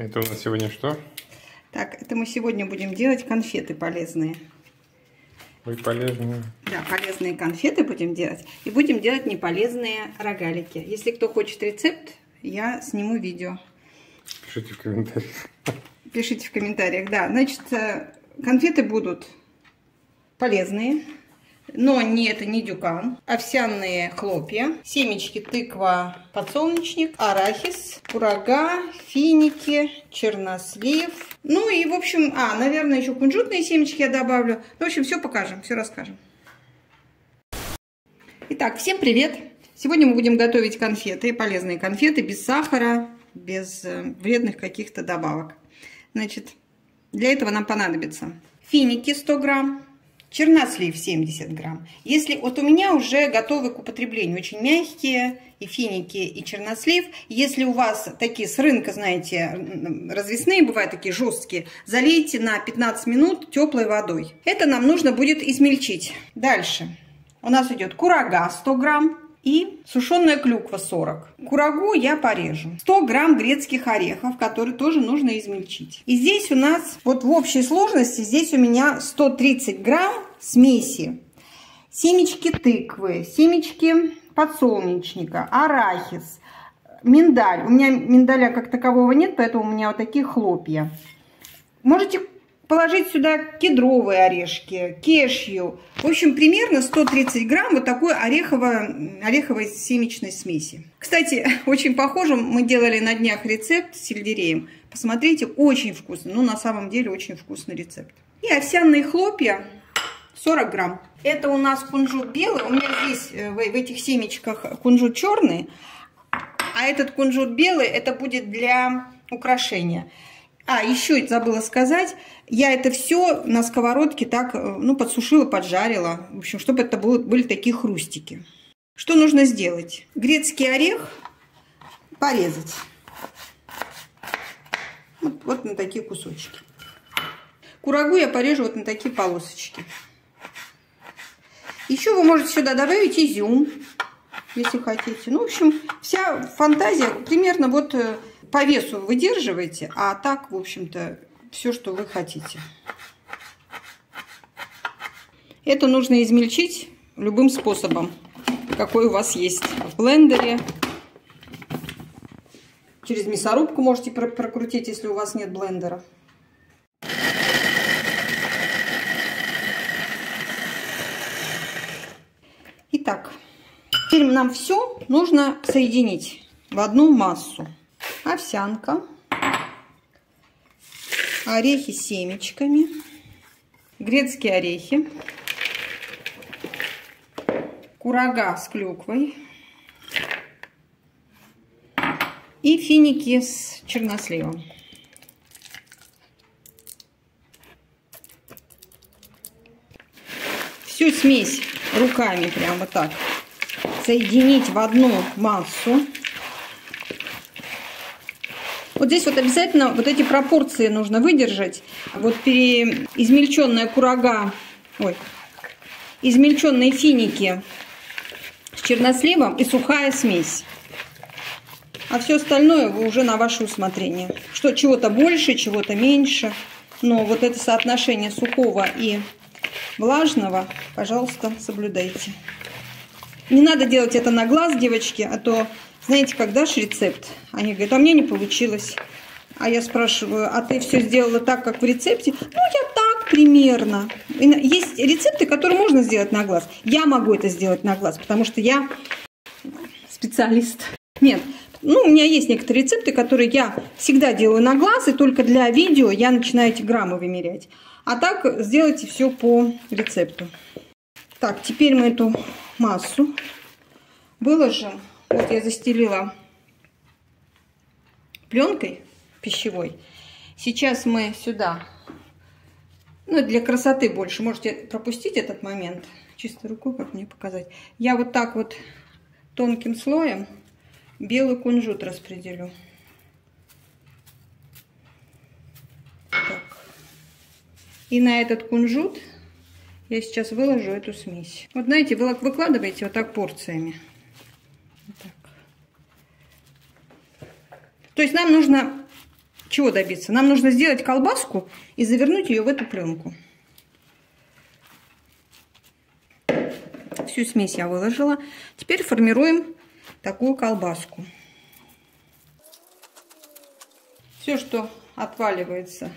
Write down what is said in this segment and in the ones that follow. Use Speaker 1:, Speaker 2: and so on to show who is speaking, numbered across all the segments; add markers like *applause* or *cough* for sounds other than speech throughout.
Speaker 1: Это у нас сегодня что?
Speaker 2: Так, это мы сегодня будем делать конфеты полезные.
Speaker 1: Ой, полезные.
Speaker 2: Да, полезные конфеты будем делать. И будем делать неполезные рогалики. Если кто хочет рецепт, я сниму видео.
Speaker 1: Пишите в комментариях.
Speaker 2: Пишите в комментариях, да. Значит, э, конфеты будут полезные. Но не это не дюкан. Овсяные хлопья, семечки тыква, подсолнечник, арахис, курага, финики, чернослив. Ну и, в общем, а, наверное, еще кунжутные семечки я добавлю. В общем, все покажем, все расскажем. Итак, всем привет! Сегодня мы будем готовить конфеты, полезные конфеты, без сахара, без э, вредных каких-то добавок. Значит, для этого нам понадобится финики 100 грамм, чернослив 70 грамм. Если вот у меня уже готовы к употреблению, очень мягкие и финики, и чернослив. Если у вас такие с рынка, знаете, развесные бывают такие жесткие, залейте на 15 минут теплой водой. Это нам нужно будет измельчить. Дальше у нас идет курага 100 грамм, и сушеная клюква 40. Курагу я порежу. 100 грамм грецких орехов, которые тоже нужно измельчить. И здесь у нас, вот в общей сложности, здесь у меня 130 грамм смеси. Семечки тыквы, семечки подсолнечника, арахис, миндаль. У меня миндаля как такового нет, поэтому у меня вот такие хлопья. Можете положить сюда кедровые орешки, кешью. В общем, примерно 130 грамм вот такой орехово, ореховой семечной смеси. Кстати, *laughs* очень похоже, мы делали на днях рецепт с сельдереем. Посмотрите, очень вкусно. Ну, на самом деле, очень вкусный рецепт. И овсяные хлопья 40 грамм. Это у нас кунжут белый. У меня здесь э, в этих семечках кунжут черный. А этот кунжут белый, это будет для украшения. А, еще забыла сказать, я это все на сковородке так, э, ну, подсушила, поджарила. В общем, чтобы это было, были такие хрустики. Что нужно сделать? Грецкий орех порезать. Вот, вот на такие кусочки. Курагу я порежу вот на такие полосочки. Еще вы можете сюда добавить изюм, если хотите. Ну, в общем, вся фантазия примерно вот э, по весу выдерживаете, а так, в общем-то, все, что вы хотите. Это нужно измельчить любым способом, какой у вас есть. В блендере, через мясорубку можете прокрутить, если у вас нет блендера. Итак, теперь нам все нужно соединить в одну массу овсянка, орехи с семечками, грецкие орехи, курага с клюквой и финики с черносливом. Всю смесь руками прямо так соединить в одну массу. Вот здесь вот обязательно вот эти пропорции нужно выдержать. Вот измельченная курага, ой, измельченные финики с черносливом и сухая смесь. А все остальное вы уже на ваше усмотрение. Что чего-то больше, чего-то меньше. Но вот это соотношение сухого и влажного, пожалуйста, соблюдайте. Не надо делать это на глаз, девочки, а то знаете, как дашь рецепт, они говорят, а мне не получилось. А я спрашиваю, а ты все сделала так, как в рецепте? Ну, я так примерно. Есть рецепты, которые можно сделать на глаз. Я могу это сделать на глаз, потому что я специалист. Нет, ну, у меня есть некоторые рецепты, которые я всегда делаю на глаз, и только для видео я начинаю эти граммы вымерять. А так сделайте все по рецепту. Так, теперь мы эту массу выложим вот я застелила пленкой пищевой. Сейчас мы сюда, ну для красоты больше, можете пропустить этот момент, чистой рукой, как мне показать. Я вот так вот тонким слоем белый кунжут распределю. Так. И на этот кунжут я сейчас выложу эту смесь. Вот знаете, вы выкладываете вот так порциями. То есть нам нужно чего добиться? Нам нужно сделать колбаску и завернуть ее в эту пленку. Всю смесь я выложила. Теперь формируем такую колбаску. Все, что отваливается,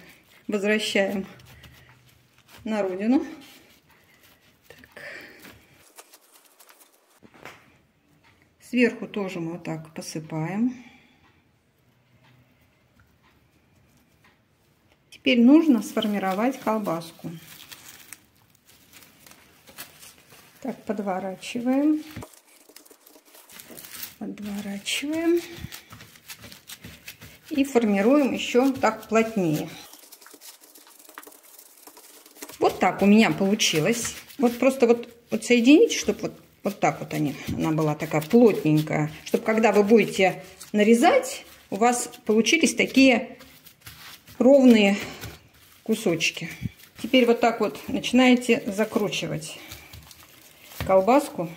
Speaker 2: возвращаем на родину. Так. Сверху тоже мы вот так посыпаем. Теперь нужно сформировать колбаску. Так, подворачиваем. Подворачиваем. И формируем еще так плотнее. Вот так у меня получилось. Вот просто вот, вот соедините, чтобы вот, вот так вот они, она была такая плотненькая. Чтобы когда вы будете нарезать, у вас получились такие ровные кусочки. Теперь вот так вот начинаете закручивать колбаску,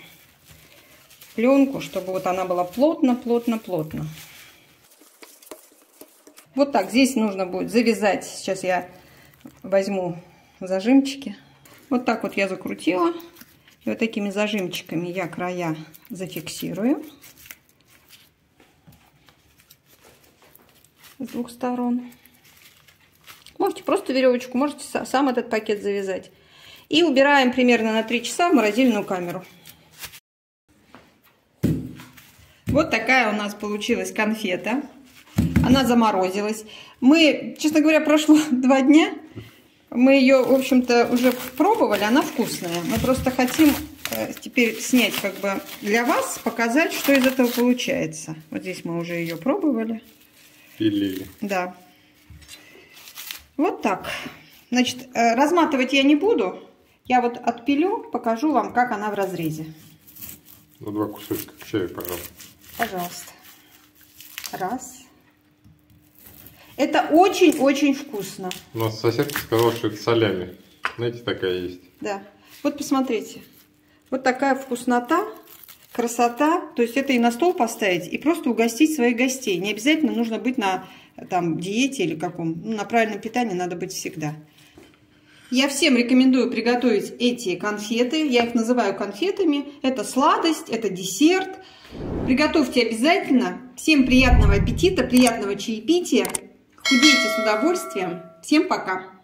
Speaker 2: пленку, чтобы вот она была плотно, плотно, плотно. Вот так, здесь нужно будет завязать. Сейчас я возьму зажимчики. Вот так вот я закрутила. И вот такими зажимчиками я края зафиксирую. С двух сторон. Можете просто веревочку, можете сам этот пакет завязать. И убираем примерно на 3 часа в морозильную камеру. Вот такая у нас получилась конфета. Она заморозилась. Мы, честно говоря, прошло *laughs* два дня. Мы ее, в общем-то, уже пробовали. Она вкусная. Мы просто хотим э, теперь снять как бы для вас, показать, что из этого получается. Вот здесь мы уже ее пробовали.
Speaker 1: Пилили.
Speaker 2: Да. Вот так. Значит, э, разматывать я не буду. Я вот отпилю, покажу вам, как она в разрезе.
Speaker 1: Ну, два кусочка к чаю, пожалуйста.
Speaker 2: Пожалуйста. Раз. Это очень-очень вкусно.
Speaker 1: У нас соседка сказала, что это солями. Знаете, такая есть.
Speaker 2: Да. Вот посмотрите. Вот такая вкуснота, красота. То есть это и на стол поставить, и просто угостить своих гостей. Не обязательно нужно быть на там, диете или каком. Ну, на правильном питании надо быть всегда. Я всем рекомендую приготовить эти конфеты. Я их называю конфетами. Это сладость, это десерт. Приготовьте обязательно. Всем приятного аппетита, приятного чаепития. Худейте с удовольствием. Всем пока!